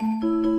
you. Mm.